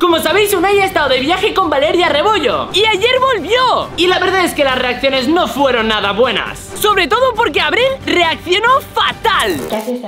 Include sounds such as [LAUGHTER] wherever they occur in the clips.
Como sabéis, Unai ha estado de viaje con Valeria Rebollo. Y ayer volvió. Y la verdad es que las reacciones no fueron nada buenas. Sobre todo porque Abril reaccionó fatal. ¿Qué haces?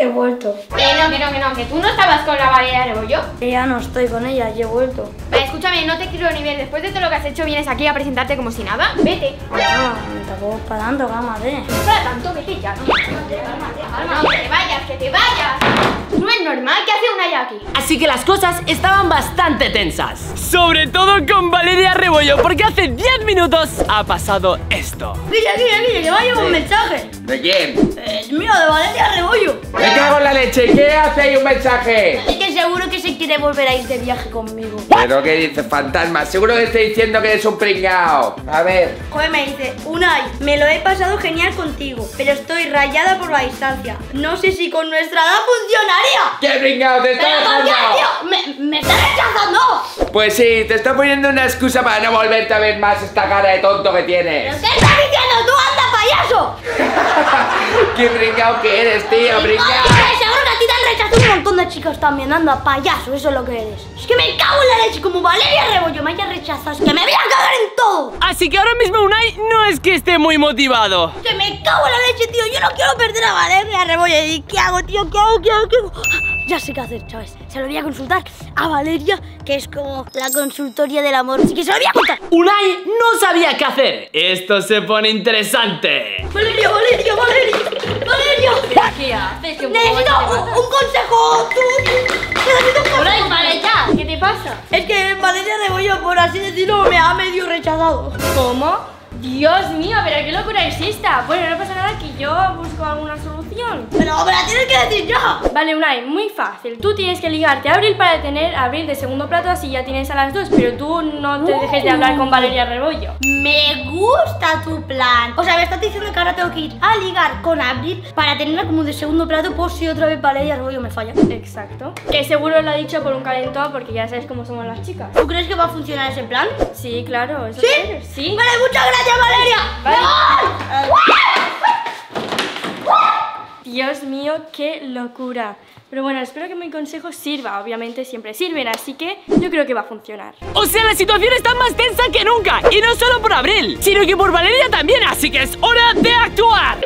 He vuelto. Eh, no, que no, que no, que tú no estabas con la Valeria Rebollo. Que ya no estoy con ella, y he vuelto. Vale, escúchame, no te quiero ni ver. Después de todo lo que has hecho, vienes aquí a presentarte como si nada. Vete. Ah, tampoco para tanto, cálmate. No para tanto, vete ya. No, no, que te vayas, que te vayas. No es normal que hace una ya aquí. Así que las cosas estaban bastante tensas Sobre todo con Valeria Rebollo Porque hace 10 minutos ha pasado esto Guilla, que me ha llegado un mensaje. ¿De quién? Eh, mío, de Valeria Rebollo. Me cago en la leche, ¿qué hace ahí un mensaje? Quiere volver a ir de viaje conmigo. Pero qué dices, fantasma, seguro que estoy diciendo que eres un pringao. A ver, Joder, me dice, Unai, me lo he pasado genial contigo, pero estoy rayada por la distancia. No sé si con nuestra edad funcionaría. ¿qué pringao te está ¡Pero dejando? tío! ¡Me, me está rechazando! Pues sí, te está poniendo una excusa para no volverte a ver más esta cara de tonto que ¿Pero tienes. qué estás diciendo tú, anda, payaso? [LAUGHS] ¿Qué pringao que eres, tío? Pringao. Rechazado un montón de chicos también, anda, payaso, eso es lo que eres. Es que me cago en la leche, como Valeria Rebollo me haya rechazado, es que me voy a cagar en todo. Así que ahora mismo Unai no es que esté muy motivado Que me cago en la leche, tío, yo no quiero perder a Valeria Rebollo. ¿Y qué hago, tío? ¿Qué hago? ¿Qué hago? ¿Qué hago? Ya sé qué hacer, chavales. Se lo voy a consultar a Valeria, que es como la consultoria del amor. Así que se lo voy a contar. Unai no sabía qué hacer Esto se pone interesante Valeria, Valeria, Valeria, Valeria. ¿Qué haces? Necesito un, un consejo. Tú. Necesito un consejo. vale, ya. ¿Qué te pasa? Es que Valeria Rebollo, por así decirlo, me ha medio rechazado. ¿Cómo? Dios mío, pero qué locura es esta. Bueno, no pasa nada que yo busco alguna solución. Pero me la tienes que decir ya. Vale, Unai, muy fácil. Tú tienes que ligarte a Abril para tener a Abril de segundo plato, así ya tienes a las dos, pero tú no te dejes de hablar con Valeria Rebollo. Me gusta tu plan. O sea, me estás diciendo que ahora tengo que ir a ligar con Abril para tenerla como de segundo plato por si otra vez Valeria Rebollo me falla. Exacto. Que seguro lo ha dicho por un calentón, porque ya sabes cómo somos las chicas. ¿Tú crees que va a funcionar ese plan? Sí, claro, eso ¿Sí? Sí. Vale, muchas gracias, Valeria. Vale. ¡Me voy! Dios mío, qué locura. Pero bueno, espero que mi consejo sirva. Obviamente siempre sirven, así que yo creo que va a funcionar. O sea, la situación está más tensa que nunca Y no solo por Abril, sino que por Valeria también Así que es hora de actuar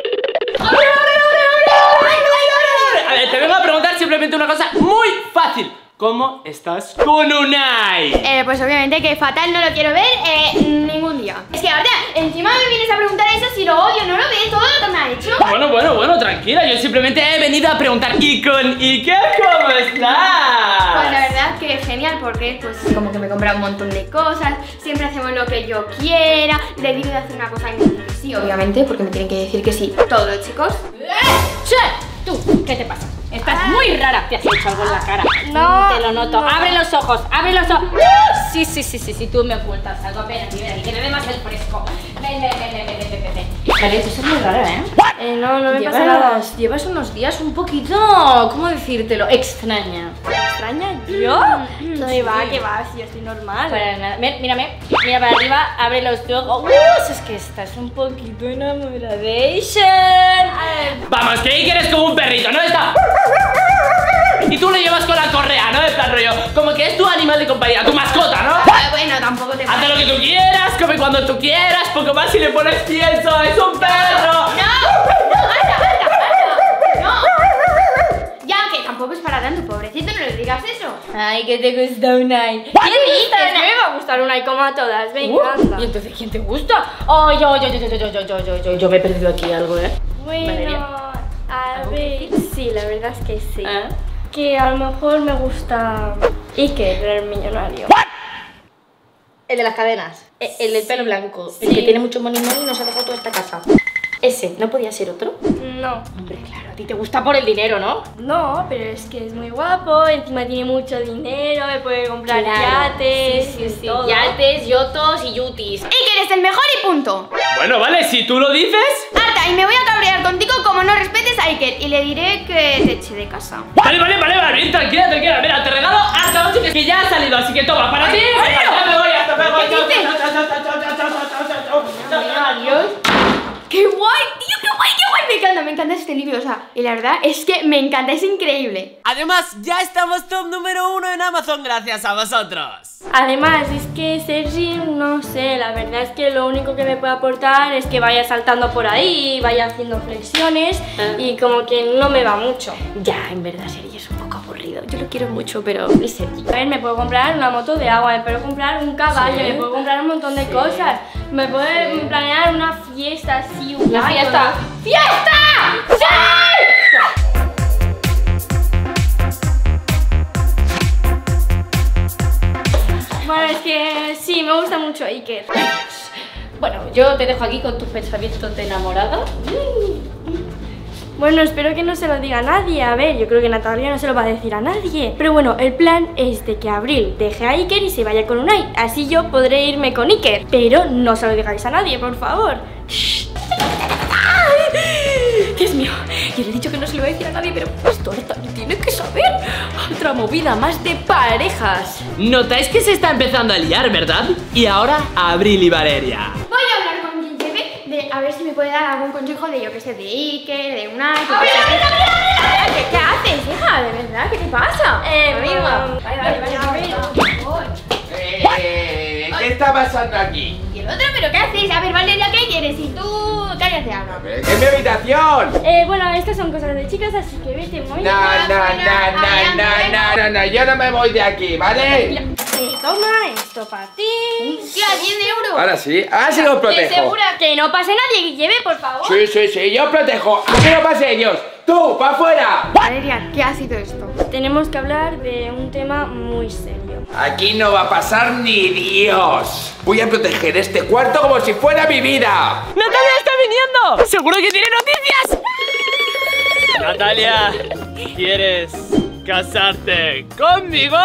A ver, te vengo a preguntar simplemente una cosa muy fácil ¿Cómo estás con Unai? Eh, pues obviamente que fatal no lo quiero ver eh, ningún día. Es que ahora, encima me vienes a preguntar eso si lo odio, no lo ves todo lo que me ha hecho. Bueno, bueno, bueno, tranquila, yo simplemente he venido a preguntar ¿Y con Iker cómo Pues la estás? verdad que genial porque pues como que me compra un montón de cosas, siempre hacemos lo que yo quiera, le digo de hacer una cosa y me sí, obviamente, porque me tienen que decir que sí. Todos, chicos. Che, tú, ¿qué te pasa? Estás muy rara. Te has hecho algo en la cara. No, Te lo noto. no. Abre los ojos, abre los ojos. Sí, sí, sí, sí, sí, tú me ocultas algo. Ven aquí, ven aquí, que te dé más el fresco. Ven, ven, ven, ven, ven, ven, ven, ven. Vale, tú estás muy rara, ¿eh? Eh, no, no me pasa nada. Llevas, llevas unos días un poquito, ¿cómo decírtelo? Extraña. ¿Extraña yo? No me va, que va, si yo estoy normal. Para nada. Ven, mírame, mira para arriba, abre los ojos. ¡Uh! Es que estás un poquito enamoradation. Vamos, que Iker es como un perrito, ¿no? Está... Y tú lo llevas con la correa, ¿no? En plan rollo, como que es tu animal de compañía, tu mascota, ¿no? Bueno, tampoco te Haz lo que tú quieras, come cuando tú quieras, poco más si le pones pienso, es un perro. ¡No! ¡No! ¡Anda, anda, anda! ¡No! Ya, que tampoco es para tanto, pobrecito, no le digas eso. Ay, que te gusta Unai. ¿Qué dices? Que me va a gustar una y como a todas. Venga, anda. Uh, ¿Y entonces quién te gusta? Oh, yo, yo, yo, yo, yo, yo, yo, yo, yo, yo me he perdido aquí algo, ¿eh? Bueno, a ¿Algo que ver. Sí, la verdad es que sí. ¿Eh? Que a lo mejor me gusta Iker, el millonario. El de las cadenas. E- El, del pelo blanco. El Sí. que tiene mucho money money y nos ha dejado toda esta casa. Ese, ¿no podía ser otro? No, Hombre, claro, a ti te gusta por el dinero, ¿no? no, pero es que es muy guapo, encima tiene mucho dinero, me puede comprar Claro. yates, Sí, sí, y sí. todo. Yates, yotos y yutis. Iker es el mejor y punto. Bueno, vale, si tú lo dices. Harta, y me voy a cabrear contigo como no respetes a Iker y le diré que te eche de casa. Vale, vale, vale, vale, bien, tranquila, tranquila. Mira, te regalo hasta 8 que ya ha salido, así que toma, para ti. Adiós. ¡Qué guay, tío! ¡Qué guay, qué guay! Me encanta, me encanta este libro, o sea, y la verdad es que me encanta, es increíble Además, ya estamos top número uno en Amazon gracias a vosotros Además, es que Sergi, no sé, la verdad es que lo único que me puede aportar es que vaya saltando por ahí, vaya haciendo flexiones ah. y como que no me va mucho Ya, en verdad, Sergi, es aburrido. Yo lo quiero mucho, pero es Sergi. A ver, me puedo comprar una moto de agua, me puedo comprar un caballo, me puedo comprar un montón de cosas. Me puedo planear una fiesta así, una fiesta. fiesta. ¡Fiesta! ¡Sí! Bueno, es que sí, me gusta mucho Iker. Bueno, yo te dejo aquí con tus pensamientos de enamorada. Bueno, espero que no se lo diga a nadie. A ver, yo creo que Natalia no se lo va a decir a nadie. Pero bueno, el plan es de que Abril deje a Iker y se vaya con Unai. Así yo podré irme con Iker. Pero no se lo digáis a nadie, por favor. Shh. Dios mío, yo le he dicho que no se lo voy a decir a nadie, pero ahorita lo tiene que saber. Otra movida más de parejas. Notáis que se está empezando a liar, ¿verdad? Y ahora Abril y Valeria. Voy a hablar con quien lleve de a ver si me puede dar algún consejo de yo que sé, de Iker, de una. ¿Qué, ¿Qué haces, hija? ¿De verdad? ¿Qué te pasa? Eh, amiga. um, Vale, vale, vale. Eh, ¿Qué está pasando aquí? ¿Y el otro? ¿Pero qué haces? A ver, Valeria, ¿qué quieres? Y tú, cállate, Ana. ¡Es mi habitación! Eh, bueno, estas son cosas de chicas, así que vete muy No, no, no, no, no, no, no, no, yo no me voy de aquí, ¿vale? Toma esto para ti. Tía, 10 euros. Ahora sí, ahora sí os protejo. Segura que no pase nadie que lleve, por favor. Sí, sí, sí, yo os protejo. A que no pase ellos. ¡Tú, para afuera! Valeria, ¿qué ha sido esto? Tenemos que hablar de un tema muy serio. Aquí no va a pasar ni Dios. Voy a proteger este cuarto como si fuera mi vida. ¡Natalia está viniendo! ¡Seguro que tiene noticias! Natalia, ¿quieres casarte conmigo?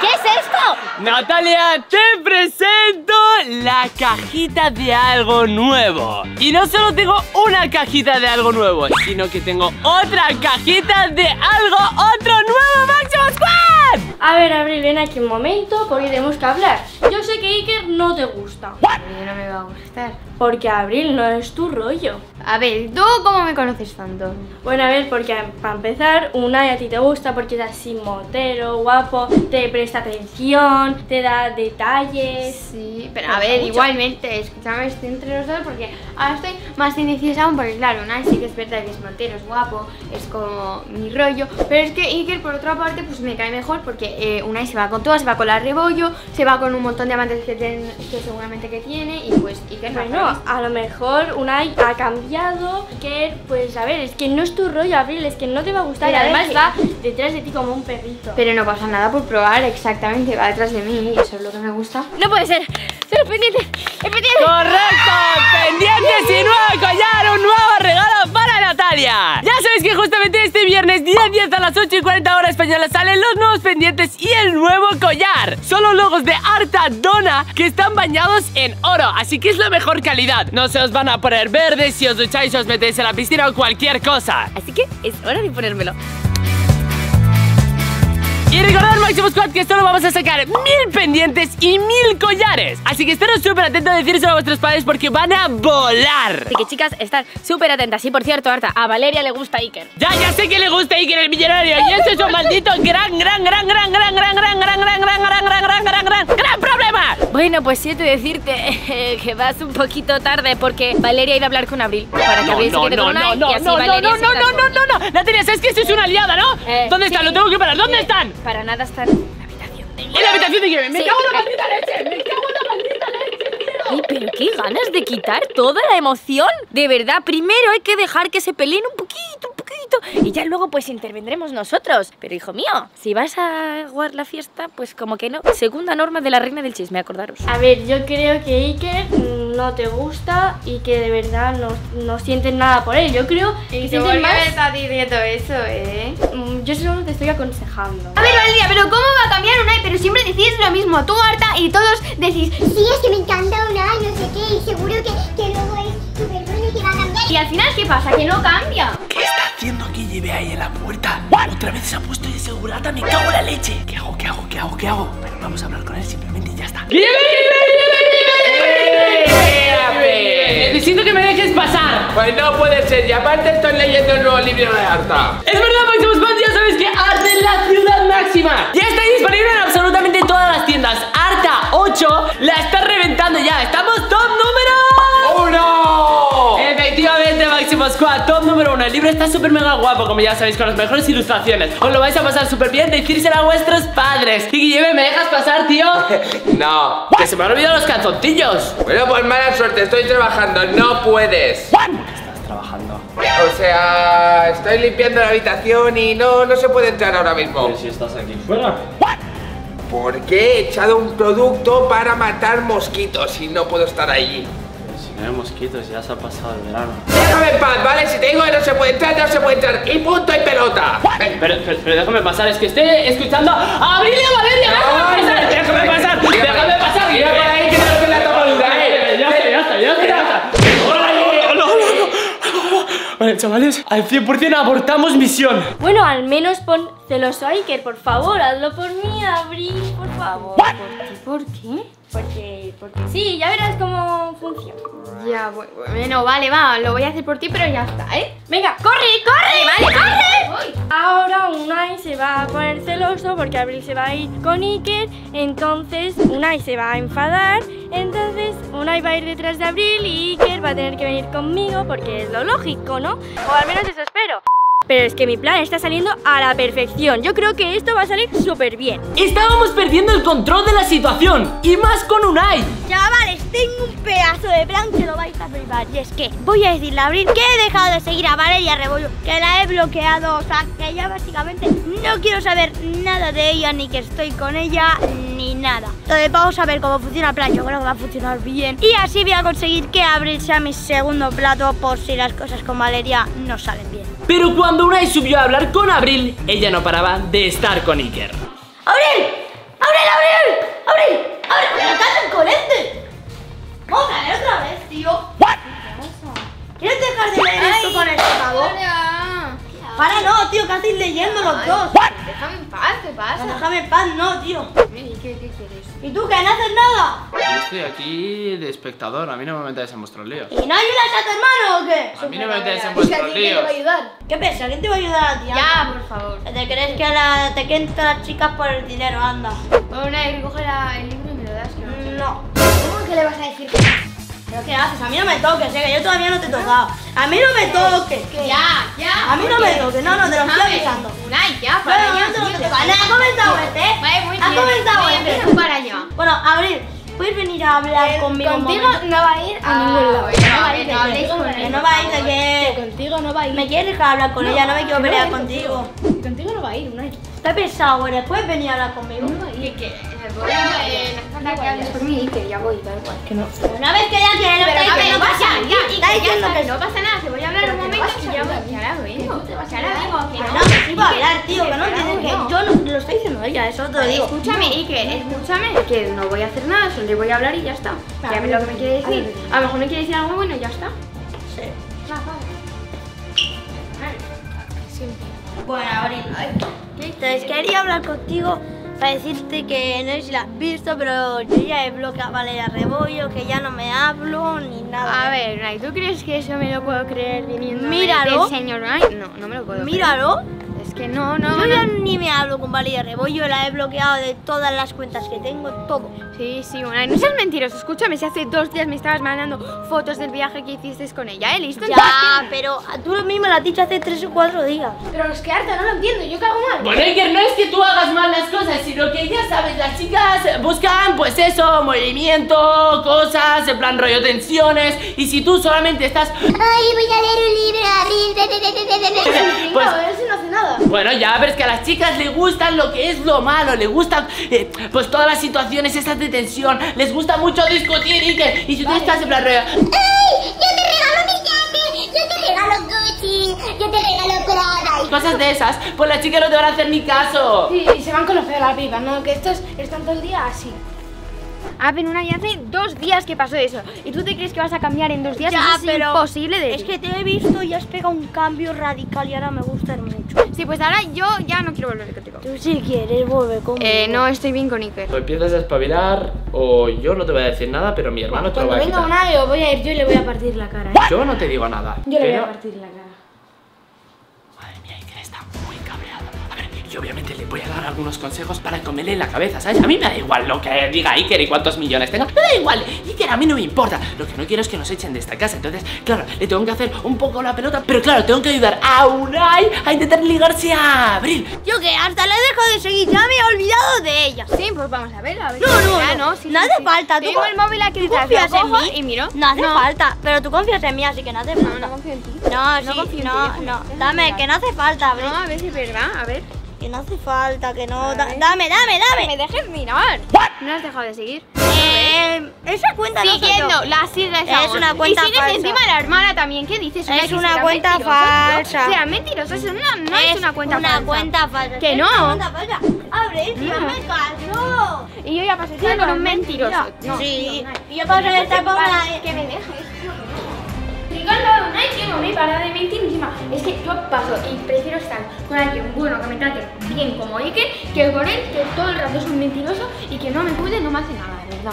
¿Qué es esto? Natalia, te presento la cajita de algo nuevo. Y no solo tengo una cajita de algo nuevo, sino que tengo otra cajita de algo otro nuevo Máximo Squad. A ver, Abril, ven aquí un momento porque tenemos que hablar. Yo sé que Iker no te gusta. A mí no me va a gustar. Porque Abril no es tu rollo. A ver, ¿tú cómo me conoces tanto? Bueno, a ver, porque para empezar, Unai a ti te gusta porque es así motero, guapo, te presta atención, te da detalles. Sí, pero a ver, mucho. igualmente, escúchame, estoy entre los dos porque ahora estoy más indecisa aún porque claro, una sí que es verdad que es montero, es guapo, es como mi rollo, pero es que Iker por otra parte pues me cae mejor porque eh, Unai se va con todas, se va con la rebollo, se va con un montón de amantes que, ten- que seguramente que tiene y pues Iker no Bueno, a lo mejor Unai ha cambiado, que pues a ver, es que no es tu rollo, Abril, es que no te va a gustar y Pero además que- va detrás de ti como un perrito. Pero no pasa nada por probar exactamente, va detrás de mí y eso es lo que me gusta. no puede ser, estoy pendiente, es pendiente. ¡Correcto! ¡Pendientes y nuevo collar! ¡Un nuevo regalo para Natalia! Ya sabéis que justamente este viernes día 10 a las 8 y 40 horas españolas salen los nuevos pendientes y el nuevo collar. Son los logos de Arta Donna que están bañados en oro, así que es la mejor calidad. No se os van a poner verdes si os ducháis os metéis en la piscina o cualquier cosa. Así que es hora de ponérmelo. Y recordad, Máximo Squad, que solo vamos a sacar mil pendientes y mil collares. Así que estaros súper atentos a decírselo a vuestros padres porque van a volar. Así que chicas, estad súper atentas. Y por cierto, Arta, a Valeria le gusta Iker. Ya, ya sé que le gusta Iker el millonario y ese es un maldito gran, gran, gran, gran, gran, gran, gran, gran, gran, gran, gran, gran, gran, gran, gran, gran problema. Bueno, pues siento decirte eh, que vas un poquito tarde porque Valeria ido a hablar con Abril para que No, Abril no, se quede no, con no, no, no, no, no, no, no, con- no, no, no. Natalia, ¿sabes que esto es una aliada, no? Eh, ¿Dónde están? Lo tengo que parar. ¿Dónde Eh, están? Para nada están en la habitación de En la habitación de Kevin. Me Sí. cago en la maldita leche. Me cago en la maldita leche, tío. Ay, pero qué ganas de quitar toda la emoción. De verdad, primero hay que dejar que se peleen un poquito, Y ya luego pues intervendremos nosotros. Pero hijo mío, si vas a jugar la fiesta, pues como que no. Segunda norma de la reina del chisme, acordaros. A ver, yo creo que Iker no te gusta y que de verdad no, no sientes nada por él. Yo creo que sientes más... estás diciendo eso, eh? Mm, Yo solo te estoy aconsejando. A ver, Valeria, pero ¿cómo va a cambiar Unai? Pero siempre decís lo mismo, tú, Arta, y todos decís Sí, es que me encanta una, no sé qué, y seguro que, que luego es súper bueno y que va a cambiar. Y al final, ¿qué pasa? Que no cambia. ¿Qué está haciendo aquí lleve ahí en la puerta? Otra vez se ha puesto de segurata, me cago en la leche. ¿Qué hago, qué hago, qué hago, qué hago? Pero vamos a hablar con él simplemente y ya está. ¡Espérate! necesito que me dejes pasar. Pues no puede ser, y aparte estoy leyendo el nuevo libro de Arta. Es verdad, Squad, ya sabes que Arta es la ciudad máxima. Ya está disponible en absolutamente todas las tiendas. Arta 8 la está reventando ya. Estamos top número... ¡Uno! Efectivamente, Máximo Squad, top número uno. El libro está súper mega guapo, como ya sabéis, con las mejores ilustraciones. Os lo vais a pasar súper bien, decírselo a vuestros padres. Y Guillermo, ¿me dejas pasar, tío? [LAUGHS] No. Que se me han olvidado los calzoncillos. Bueno, pues mala suerte, estoy trabajando, no puedes. Estás trabajando. O sea, estoy limpiando la habitación y no, no se puede entrar ahora mismo. si estás aquí fuera. Porque he echado un producto para matar mosquitos y no puedo estar allí. No hay mosquitos, ya se ha pasado el verano. Déjame en paz, ¿vale? Si te digo que no se puede entrar, no se puede entrar. Y punto y pelota. Pero, pero, pero déjame pasar, es que estoy escuchando a Abril y a Valeria. Déjame pasar, déjame pasar, déjame pasar. Mira por ahí que te lo la tapadura, eh. Ya está, ya está, ya está, ya está. Vale, chavales, al 100% abortamos misión. Bueno, al menos pon celoso a Iker, por favor, hazlo por mí, Abril, por favor. ¿Por qué? ¿Por qué? Porque, porque sí, ya verás cómo funciona. Ya, bu- bueno, vale, va, lo voy a hacer por ti, pero ya está, ¿eh? Venga, corre, corre, Vale, voy. Ahora Unai se va a poner celoso porque Abril se va a ir con Iker, entonces Unai se va a enfadar, entonces Unai va a ir detrás de Abril y Iker va a tener que venir conmigo porque es lo lógico, ¿no? O al menos eso espero. Pero es que mi plan está saliendo a la perfección. Yo creo que esto va a salir súper bien. Estábamos perdiendo el control de la situación. Y más con Unai. Chavales, tengo un pedazo de plan que lo vais a flipar. Y es que voy a decirle a Abril que he dejado de seguir a Valeria Rebollo, que la he bloqueado, o sea, que ya básicamente no quiero saber nada de ella, ni que estoy con ella, ni nada. Entonces vamos a ver cómo funciona el plan, yo creo que va a funcionar bien. Y así voy a conseguir que Abril sea mi segundo plato por si las cosas con Valeria no salen bien. Pero cuando Unai subió a hablar con Abril, ella no paraba de estar con Iker. ¡Abril! ¡Abril, Abril! ¡Abril! ¡Abril! ¡Me el colete! Vamos a ver otra vez, tío. ¿Quieres dejar de leer esto con el favor? Para. No, tío, que hacéis leyendo los dos. Déjame en paz, ¿qué pasa? Déjame en paz, no, tío. ¿Y qué, qué quieres? ¿Y tú que no haces nada? Yo estoy aquí de espectador, a mí no me metáis en vuestros líos. ¿Y no ayudas a tu hermano o qué? A mí no me metáis en vuestros líos. ayudar? ¿Qué pesa? ¿Quién te va a ayudar a ti? Ya, por favor. ¿Te crees que la, te quieren todas las chicas por el dinero? Anda. Una y recoge la- el libro y me lo das. Que no. No. ¿Cómo que le vas a decir que no? ¿Pero qué haces? A mí no me toques, eh, que yo todavía no te he tocado. A mí no me toques. Ya, ya. A mí no me toques, no, no, te lo estoy avisando. Unai, ya, Bueno, para yo allá. no te lo. Ha comenzado este, ¿eh? Vale, muy Ha a este. empezar para allá. Bueno, Abril, ¿puedes venir a hablar conmigo Contigo no va a ir a ningún lado. No va a ir, no va a ir, que... Contigo no va a ir. ¿Me quieres dejar hablar con ella? No me quiero pelear contigo. Contigo no va a ir, Unai. Está pesado. ¿Puedes venir a hablar conmigo? ¿Qué qué? Voy a eh, que por mí, que ya voy, da igual. Que no. Una vez que ya que diciendo no que pasa, ya, que ya diciendo que no pasa nada, que voy a hablar un momento y ya voy. Que ahora vengo. Que ahora vengo, que Que no. que sí va a hablar, tío, que no ahora entiendes que yo no lo está diciendo ella, eso te lo digo. Escúchame, Iker, escúchame, que no voy a hacer nada, solo le voy a hablar y ya está. Que a ver lo que me quiere decir. A lo mejor me quiere decir algo bueno y ya está. Sí. Bueno, Abril, entonces quería hablar contigo para decirte que no sé si la has visto, pero yo ya he bloqueado a Valeria Rebollo, que ya no me hablo ni nada. A ver, Unai, ¿tú crees que eso me lo puedo creer viniendo Míralo. del señor Unai? No, no me lo puedo Míralo. creer. Es que no, no, Yo no. ya ni me hablo con Valeria Rebollo, la he bloqueado de todas las cuentas que tengo, todo. Sí, sí, Unai, no seas mentiroso. Escúchame, si hace dos días me estabas mandando fotos del viaje que hiciste con ella, ¿eh? ¿Listo? Ya, pero tú lo mismo la has dicho hace tres o cuatro días. Pero es que Arta no lo entiendo, ¿yo hago mal? Bueno, Iker, no es que tú hagas mal las cosas, sino que ya sabes, las chicas buscan, pues eso, movimiento, cosas, en plan rollo tensiones, y si tú solamente estás, Ay, voy a leer un libro, Abril. pues, [LAUGHS] no hace nada. bueno, ya, pero es que a las chicas les gustan lo que es lo malo, les gustan, eh, pues todas las situaciones esas de tensión, les gusta mucho discutir, Iker, y si tú estás en plan rollo, ¡Ey! Yo te regalo Gucci, yo te regalo Prada. cosas de esas, pues las chicas no te van a hacer ni caso. Sí, y se van con lo feo de la pipa, ¿no? Que estos están todo el día así. A ver, una ya hace dos días que pasó eso. ¿Y tú te crees que vas a cambiar en dos días? Ya, Eso es pero imposible de Es que te he visto y has pegado un cambio radical y ahora me gustas mucho. Sí, pues ahora yo ya no quiero volver contigo. Tú si quieres volver conmigo. Eh, no estoy bien con Iker. O empiezas a espabilar o yo no te voy a decir nada, pero mi hermano te lo Cuando va a venga quitar. una, yo voy a ir yo y le voy a partir la cara. ¿eh? Yo no te digo nada. Yo le voy pero- a partir la cara. Dar algunos consejos para comerle en la cabeza, ¿sabes? A mí me da igual lo que diga Iker y cuántos millones tenga. Me da igual, Iker a mí no me importa. Lo que no quiero es que nos echen de esta casa. Entonces, claro, le tengo que hacer un poco la pelota, pero claro, tengo que ayudar a Unai a intentar ligarse a Abril. Yo que hasta le he dejado de seguir, ya me he olvidado de ella. Sí, pues vamos a ver, a ver. No, no, Ya, no, sí, no sí, hace sí. falta, tú Tengo el móvil aquí ¿Tú detrás, confías lo en cojo mí? y miro. No hace falta, pero tú confías en mí, así que no hace falta. No, no confío en ti. No, No sí, confío en ti, no, no. déjame Dame, que no hace falta, Abril. No, a ver si es verdad, a ver. Que no hace falta, que no. Da- dame, dame, Que me dame. dejes mirar. ¿No has dejado de seguir? Eh, esa cuenta no soy yo. Siguiendo, la sigues Es aún. una cuenta Y sigues falsa. encima la hermana también. ¿Qué dices? Es una cuenta falsa. No, será mentirosa, eso no, no es, una cuenta una falsa. cuenta falsa. Que es no. Una cuenta falsa. Abril, tío, No. me caso. Y yo ya pasé estar con un mentiroso. No, Sí, no, y yo paso a estar con una. Que me dejes. Ricardo, no hay que no me para de mentir encima. Es que yo paso y prefiero estar con alguien bueno que me trate bien como Iker que con él que todo el rato es un mentiroso y que no me cuide, no me hace nada, de verdad.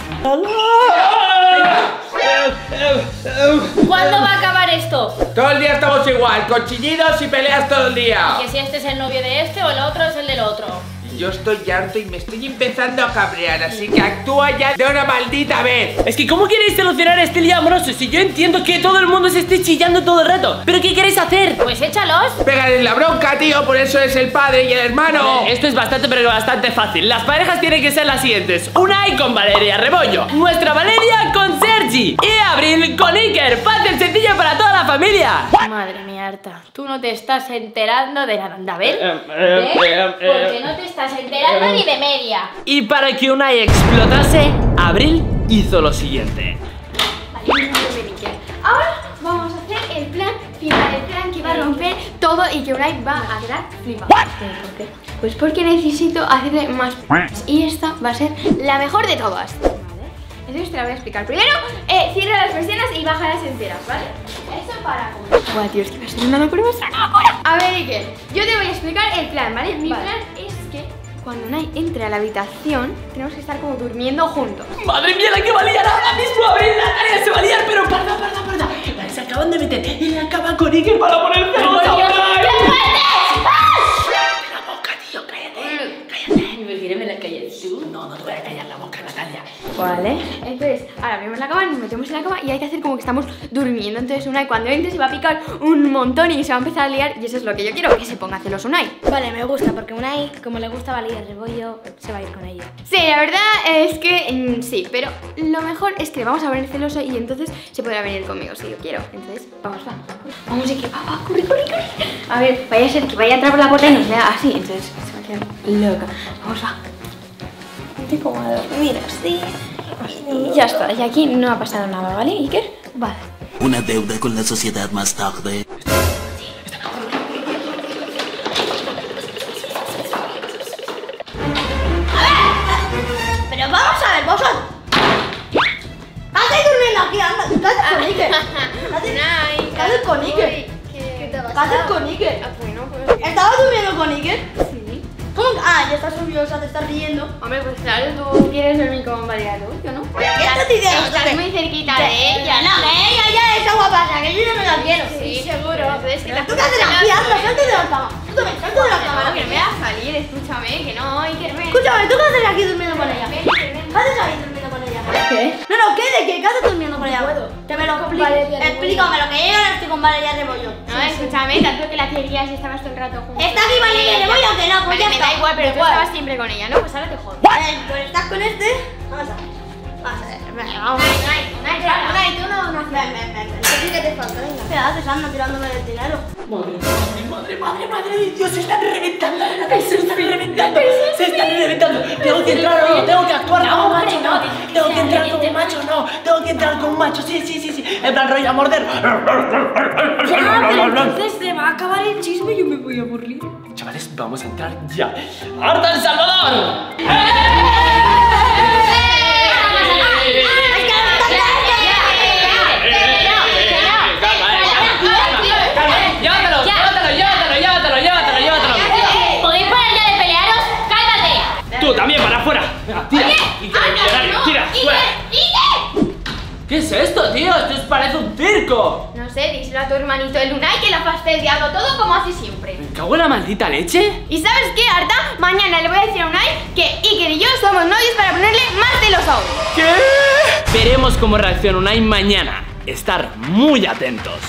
¿Cuándo va a acabar esto? Todo el día estamos igual, con chillidos y peleas todo el día. Que si este es el novio de este o el otro es el del otro. Yo estoy harto y me estoy empezando a cabrear, así que actúa ya de una maldita vez. Es que ¿cómo queréis solucionar este lío amoroso? Si yo entiendo que todo el mundo se esté chillando todo el rato. ¿Pero qué queréis hacer? Pues échalos. Pégale la bronca, tío, por eso es el padre y el hermano. Esto es bastante pero bastante fácil. Las parejas tienen que ser las siguientes. Unai con Valeria Rebollo. Nuestra Valeria con Sergi. Y Abril con Iker. Fácil, sencillo para toda la familia. Madre mía, Tú no te estás enterando de nada. Anda, ver. Eh, ¿Ves? eh, eh, eh, Porque no te estás enterando ni de media. Y para que Unai explotase, Abril hizo lo siguiente. Vale. Ahora vamos a hacer el plan final, el plan que va a romper todo y que Unai va a quedar flipado. ¿Por qué? Pues porque necesito hacerle más y esta va a ser la mejor de todas. Entonces te la voy a explicar. Primero, eh, cierra las persianas y bájalas enteras, ¿vale? Eso para comenzar. Buah, tío, es que va a ser una locura, va a ver, Iker, yo te voy a explicar el plan, ¿vale? Mi plan es que cuando Unai entre a la habitación, tenemos que estar como durmiendo juntos. Madre mía, la que va a liar ahora mismo. Abril, Natalia se va a liar, pero parda, parda, parda. La se acaban de meter en la cama con Iker para poner celos a a callar la boca, Natalia. Vale. Entonces, ahora abrimos la cama, nos metemos en la cama y hay que hacer como que estamos durmiendo. Entonces, Unai cuando entre se va a picar un montón y se va a empezar a liar. Y eso es lo que yo quiero, que se ponga celoso Unai. Vale, me gusta, porque Unai, como le gusta Valeria Rebollo, se va a ir con ella. Sí, la verdad es que mm, sí, pero lo mejor es que le vamos a poner celoso y entonces se podrá venir conmigo si yo quiero. Entonces, vamos, va. Vamos, Iki, va, va, corre, corre, corre. A ver, vaya a ser que vaya a entrar por la puerta y nos vea así. Entonces, se va a quedar loca. Vamos, va. Vete como a dormir así. Y ya está, y aquí no ha pasado nada, ¿vale, Iker? Vale. Una deuda con la sociedad más tarde. Pero vamos a ver, vosotros. ¿Qué hacéis durmiendo aquí? Anda, ¿qué haces con Iker? ¿Qué haces- Unai, ¿Qué haces con Iker? ¿Qué te ha ¿Qué haces con Iker? Bueno, pues ¿Estabas durmiendo con Iker? sí. ¿Cómo que? Ah, ya estás orgullosa, te estás riendo. Hombre, pues claro, tú quieres dormir con María Luz, ¿yo no? ¿Qué estás? Estás muy cerquita de ella, No, que ella ya es agua pasa, que yo ya me la quiero. Sí, seguro. Entonces, ¿qué ¿Tú qué haces? Anda, salte de la cama. Tú también, salte de la cama. No, que no me vas a salir, escúchame, que no, que ver. Escúchame, ¿tú qué haces aquí durmiendo con ella? Ven, ¿Qué ven. ¿Qué? No, no, ¿qué? ¿De qué? ¿Qué haces durmiendo con ella? Que me lo expliques. Valeria Rebollo. Explícamelo, que yo no estoy con Valeria Rebollo. No, escúchame, tanto que la querías y estabas todo el rato juntos. ¿Está aquí Valeria Rebollo o que no? Pues Vale, ya me da igual, pero tú estabas siempre con ella, ¿no? Pues ahora te jodo. Eh, pues estás con este. Vamos a ver. A ver. Venga, vamos. No, no Ven, ven, ven. ven. ¿Qué haces, Anda, tirándome del dinero? Madre, madre, madre, madre, madre Dios, se están reventando, se están reventando, se están reventando. Tengo que entrar, oye, tengo que actuar como macho, no, tengo que entrar como macho, no, tengo que entrar como macho, sí, sí, sí, sí, en plan rollo a morder. entonces se va a acabar el chisme y yo me voy a aburrir. Chavales, vamos a entrar ya. ¡Arta El Salvador! ¿Qué es esto, tío? Esto es- parece un circo. No sé, díselo a tu hermanito el Unai que lo ha fastidiado todo como hace siempre. Me cago en la maldita leche. ¿Y sabes qué, Arta? Mañana le voy a decir a Unai que Iker y yo somos novios para ponerle más celos aún. ¿Qué? Veremos cómo reacciona Unai mañana. Estar muy atentos.